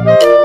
Música